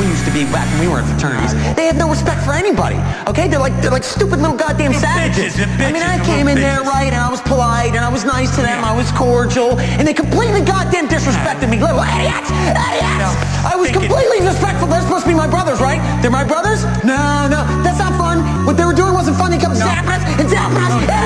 We used to be back when we were in fraternities. They have no respect for anybody. Okay, they're like they're like stupid little goddamn savages. bitches, they're I mean, I came in bitches. there right, and I was polite, and I was nice to them. I was cordial, and they completely goddamn disrespected me. Little idiots, idiots. I was completely disrespectful. They're supposed to be my brothers, right? They're my brothers? No, no, that's not fun. What they were doing wasn't fun. They kept zapping us and zapping us. Idiots,